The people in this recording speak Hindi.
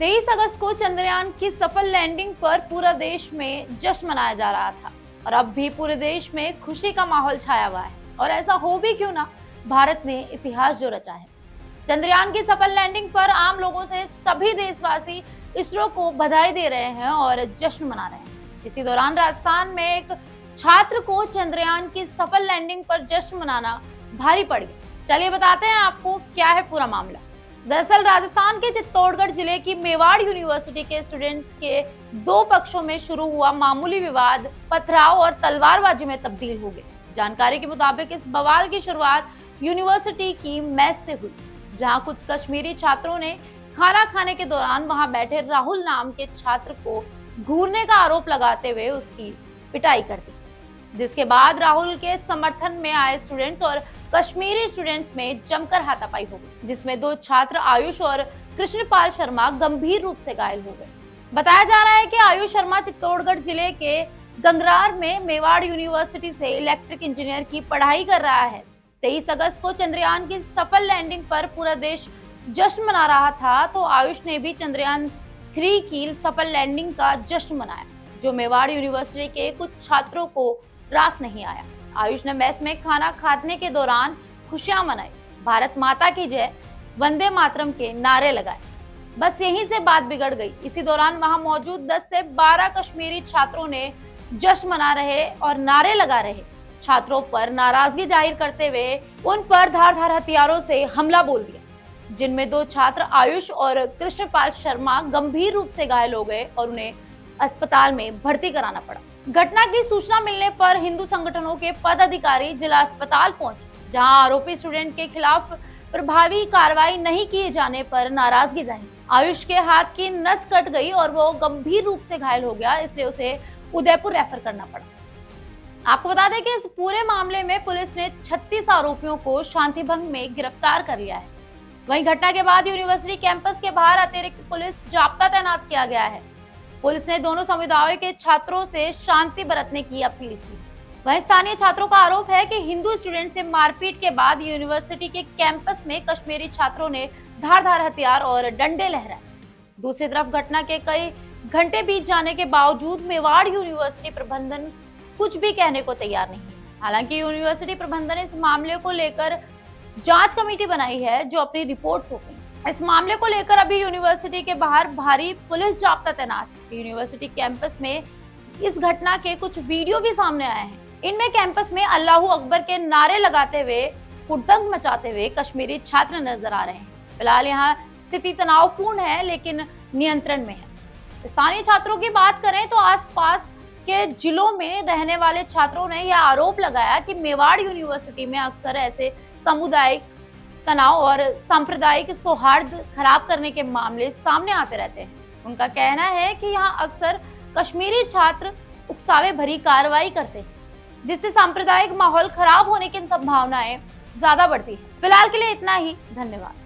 तेईस अगस्त को चंद्रयान की सफल लैंडिंग पर पूरा देश में जश्न मनाया जा रहा था। और अब भी पूरे देश में खुशी का माहौल छाया हुआ है। और ऐसा हो भी क्यों ना, भारत ने इतिहास जो रचा है। चंद्रयान की सफल लैंडिंग पर आम लोगों से सभी देशवासी इसरो को बधाई दे रहे हैं और जश्न मना रहे हैं। इसी दौरान राजस्थान में एक छात्र को चंद्रयान की सफल लैंडिंग पर जश्न मनाना भारी पड़ गया। चलिए बताते हैं आपको क्या है पूरा मामला। दरअसल राजस्थान के चित्तौड़गढ़ ज़िले की मेवाड़ यूनिवर्सिटी के स्टूडेंट्स के दो पक्षों में शुरू हुआ मामूली विवाद, पथराव और तलवारबाजी में तब्दील हो गए। जानकारी के मुताबिक इस बवाल की शुरुआत यूनिवर्सिटी की मैस से हुई, जहाँ कुछ कश्मीरी छात्रों ने खाना खाने के दौरान वहाँ बैठे राहुल नाम के छात्र को घूरने का आरोप लगाते हुए उसकी पिटाई कर दी। जिसके बाद राहुल के समर्थन में आए स्टूडेंट्स और कश्मीरी स्टूडेंट्स में जमकर हाथापाई हो गई, जिसमें दो छात्र आयुष और कृष्णपाल शर्मा गंभीर रूप से घायल हो गए। बताया जा रहा है कि आयुष शर्मा चित्तौड़गढ़ ज़िले के गंगरार में मेवाड़ यूनिवर्सिटी से इलेक्ट्रिक इंजीनियर की पढ़ाई कर रहा है। तेईस अगस्त को चंद्रयान की सफल लैंडिंग पर पूरा देश जश्न मना रहा था तो आयुष ने भी चंद्रयान थ्री की सफल लैंडिंग का जश्न मनाया, जो मेवाड़ यूनिवर्सिटी के कुछ छात्रों को रास नहीं आया। आयुष ने मैस में खाना खाने के दौरान खुशियाँ मनाई। भारत माता की जय, वंदे मातरम के नारे लगाए। बस यहीं से बात बिगड़ गई। इसी दौरान वहाँ मौजूद 10 से 12 कश्मीरी छात्रों ने जश्न मना रहे और नारे लगा रहे। छात्रों पर नाराज़गी ज़ाहिर करते हुए उन पर धार धार हथियारों से हमला बोल दिया। जिनमें दो छात्र आयुष और कृष्णपाल शर्मा गंभीर रूप से घायल हो गए और उन्हें अस्पताल में भर्ती कराना पड़ा। घटना की सूचना मिलने पर हिंदू संगठनों के पद अधिकारी जिला अस्पताल पहुँचे, जहाँ आरोपी स्टूडेंट के खिलाफ प्रभावी कार्रवाई नहीं किए जाने पर नाराज़गी ज़ाहिर आयुष के हाथ की नस कट गई और वो गंभीर रूप से घायल हो गया, इसलिए उसे उदयपुर रेफर करना पड़ा। आपको बता दें कि इस पूरे मामले में पुलिस ने 36 आरोपियों को शांति भंग में गिरफ़्तार कर लिया है। वहीं घटना के बाद यूनिवर्सिटी कैंपस के बाहर अतिरिक्त पुलिस जाप्ता तैनात किया गया है। पुलिस ने दोनों समुदायों के छात्रों से शांति बरतने की अपील की। वहीं स्थानीय छात्रों का आरोप है कि हिंदू स्टूडेंट से मारपीट के बाद यूनिवर्सिटी के कैंपस में कश्मीरी छात्रों ने धारधार हथियार और डंडे लहराए। दूसरी तरफ़ घटना के कई घंटे बीत जाने के बावजूद मेवाड़ यूनिवर्सिटी प्रबंधन कुछ भी कहने को तैयार नहीं हालाँकि यूनिवर्सिटी प्रबंधन इस मामले को लेकर जाँच कमेटी बनाई है जो अपनी रिपोर्ट सौंपेगी इस मामले को लेकर अभी यूनिवर्सिटी के बाहर भारी पुलिस जाप्ता तैनात यूनिवर्सिटी कैंपस में इस घटना के कुछ वीडियो भी सामने आए हैं। इनमें कैंपस में अल्लाह अकबर के नारे लगाते हुए हुदंग मचाते हुए कश्मीरी छात्र नज़र आ रहे हैं। फ़िलहाल यहाँ स्थिति तनावपूर्ण है, लेकिन नियंत्रण में है। स्थानीय छात्रों की बात करें तो आसपास के जिलों में रहने वाले छात्रों ने यह आरोप लगाया कि मेवाड़ यूनिवर्सिटी में अक्सर ऐसे सामुदायिक तनाव और सांप्रदायिक सौहार्द खराब करने के मामले सामने आते रहते हैं। उनका कहना है कि यहाँ अक्सर कश्मीरी छात्र उकसावे भरी कार्रवाई करते हैं, जिससे सांप्रदायिक माहौल खराब होने की संभावनाएँ ज़्यादा बढ़ती है। फ़िलहाल के लिए इतना ही। धन्यवाद।